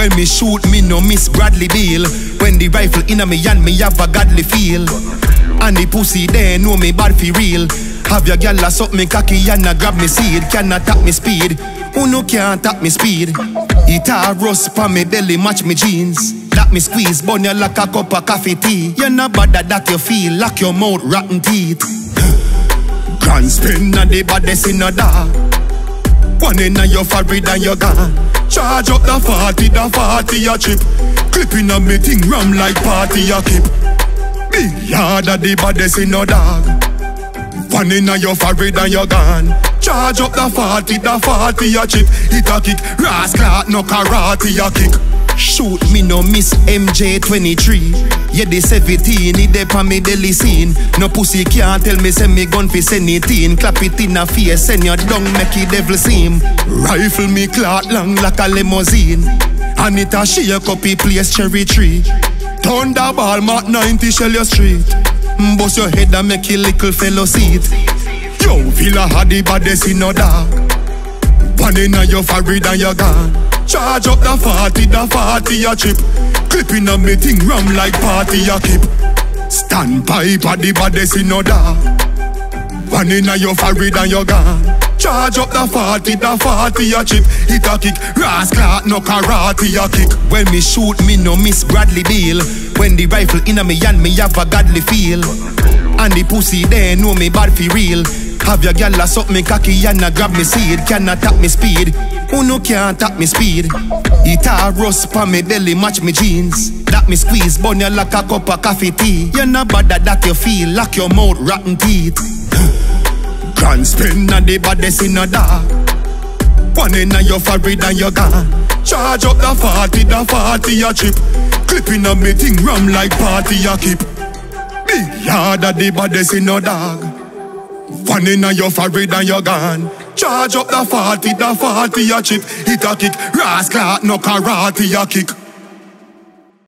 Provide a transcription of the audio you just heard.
When me shoot, me no miss Bradley Beal. When the rifle inna me hand, me have a godly feel. And the pussy there know me bad for real. Have your gal a suck me cocky and a grab me seed. Cannot tap me speed. Who no can tap me speed? It a rust pa me belly match me jeans. That me squeeze, bun you like a cup of coffee tea. You're not bad at that you feel, lock your mouth, rotten teeth. Grand spin and the baddest in a dog. One in a your forehead and you gone. Charge up the 40, the 40 a chip. Clipping on me thing ram like party a keep. Big yard of the baddest in a dog. One in a your forehead and you gone. Charge up the 40, the 40 a chip. It a kick, rascal, no karate a kick. Shoot me no miss MJ23 Yeah the 17 it dey on me belly scene. No pussy can't tell me send me gun fi it in Clap it in a face send your dung make it devil seem. Rifle me clout long like a limousine. And it a shake up the place cherry tree. Thunderball Mark 90 shell your street. Bust your head and make your little fellow seat. Yo Villa had the baddest in no dog One in a your forehead and you gone Charge up the 40, the 40 a chip. Clipping on me thing ram like party a keep. Stand at the baddest in no dog. One in a your forehead and you gone. Charge up the 40, the 40 a chip. It a kick, rascal, no karate a kick. When me shoot, me no miss Bradley Beal. When the rifle inna me hand, me have a godly feel. And the pussy there know me bad for real. Have your gal a suck me cocky and a grab me seed. Cannot tap me speed. Who no can tap me speed? It a rust pa me belly match me jeans. That me squeeze bun you like a cup of coffee tea. You're not bad at that you feel. Lock your mouth, rotten teeth. Grand spin and the baddest in a dog. One in a your forehead and you gone. Charge up the 40, the 40 a chip. Clipping on me thing ram like party a keep. Big yard of the baddest in a dog. One in a your forehead and you gone. Charge up the 40, the 40 a chip. It a kick, rascal, no karate a kick.